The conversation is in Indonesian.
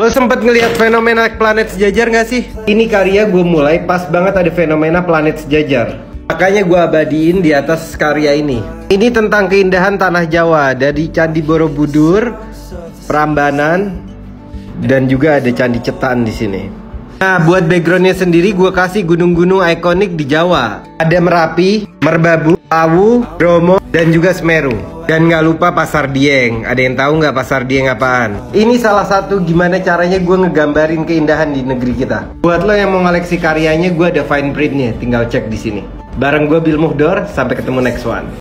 Lo sempet ngelihat fenomena planet sejajar gak sih? Ini karya gue mulai pas banget ada fenomena planet sejajar. Makanya gue abadiin di atas karya ini. Ini tentang keindahan tanah Jawa dari Candi Borobudur, Prambanan, dan juga ada Candi Cetaan di sini. Nah, buat backgroundnya sendiri gue kasih gunung-gunung ikonik di Jawa. Ada Merapi, Merbabu, Awu, Bromo, dan juga Semeru. Dan nggak lupa Pasar Dieng. Ada yang tahu nggak Pasar Dieng apaan? Ini salah satu gimana caranya gue ngegambarin keindahan di negeri kita. Buat lo yang mau ngoleksi karyanya, gue ada fine printnya. Tinggal cek di sini. Bareng gue Bill Muhdor, sampai ketemu next one.